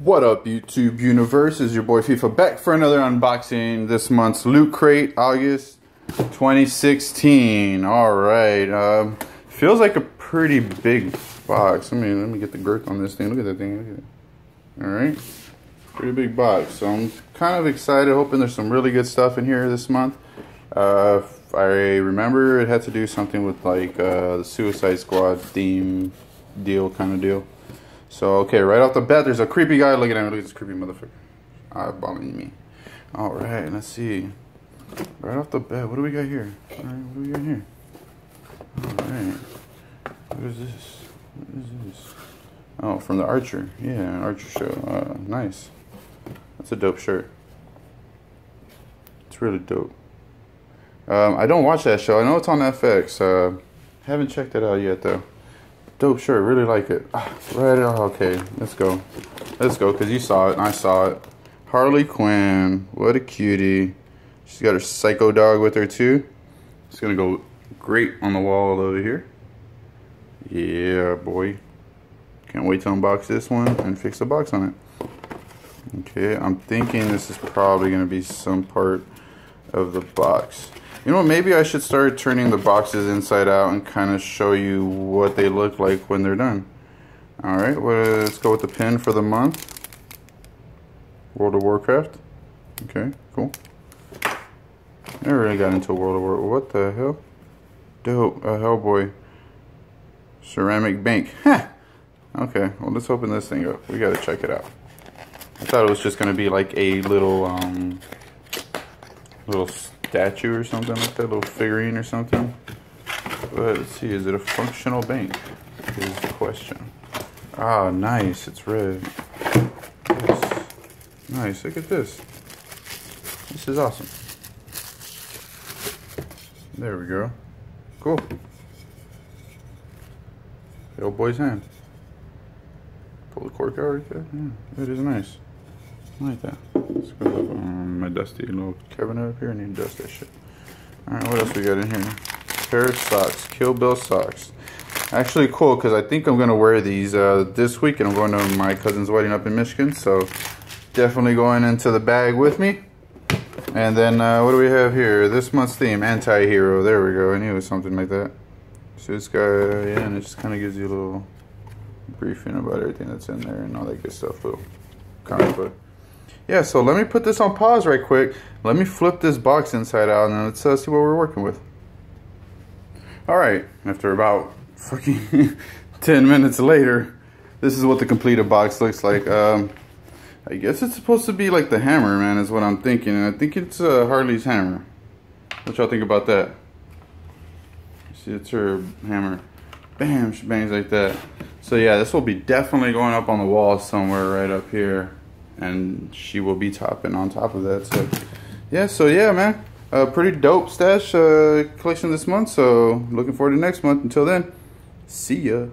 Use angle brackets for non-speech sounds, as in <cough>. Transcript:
What up YouTube universe? Is your boy FIFA back for another unboxing this month's loot crate August 2016 all right um, feels like a pretty big box. I mean let me get the girth on this thing. Look at that thing. Look at all right pretty big box. So I'm kind of excited hoping there's some really good stuff in here this month. Uh, I remember it had to do something with like uh, the Suicide Squad theme deal kind of deal so, okay, right off the bat, there's a creepy guy. Look at him. Look at this creepy motherfucker. Eyeballing me. All right, let's see. Right off the bat, what do we got here? All right, what do we got here? All right. What is this? What is this? Oh, from the Archer. Yeah, Archer show. Uh, nice. That's a dope shirt. It's really dope. Um, I don't watch that show. I know it's on FX. Uh, haven't checked it out yet, though. Dope shirt, really like it. Ah, right, okay, let's go. Let's go, because you saw it and I saw it. Harley Quinn, what a cutie. She's got her psycho dog with her too. It's gonna go great on the wall over here. Yeah, boy. Can't wait to unbox this one and fix the box on it. Okay, I'm thinking this is probably gonna be some part of the box. You know, maybe I should start turning the boxes inside out and kind of show you what they look like when they're done. Alright, well, let's go with the pin for the month. World of Warcraft. Okay, cool. Never really got into World of War. What the hell? Dope. A Hellboy. Ceramic bank. Okay, well, let's open this thing up. We gotta check it out. I thought it was just gonna be like a little, um, little statue or something like that, little figurine or something. But let's see, is it a functional bank? Is the question. Ah, nice, it's red. Yes. Nice, look at this. This is awesome. There we go. Cool. The old boy's hand. Pull the cork out right there. Yeah, it is nice. I like that. Um, my dusty little cabinet up here. I need to dust that shit. Alright, what else we got in here? Pair of socks. Kill Bill socks. Actually cool because I think I'm going to wear these uh, this week and I'm going to my cousin's wedding up in Michigan. So definitely going into the bag with me. And then uh, what do we have here? This month's theme, anti-hero. There we go. I knew it was something like that. So this guy, yeah, and it just kind of gives you a little briefing about everything that's in there and all that good stuff. Little comic book yeah, so let me put this on pause right quick. Let me flip this box inside out and let's uh, see what we're working with. All right, after about fucking <laughs> 10 minutes later, this is what the completed box looks like. Um, I guess it's supposed to be like the hammer, man, is what I'm thinking. And I think it's uh, Harley's hammer. What y'all think about that? See, it's her hammer. Bam, she bangs like that. So yeah, this will be definitely going up on the wall somewhere right up here and she will be topping on top of that. So yeah, so yeah, man, a pretty dope stash uh, collection this month. So looking forward to next month. Until then, see ya.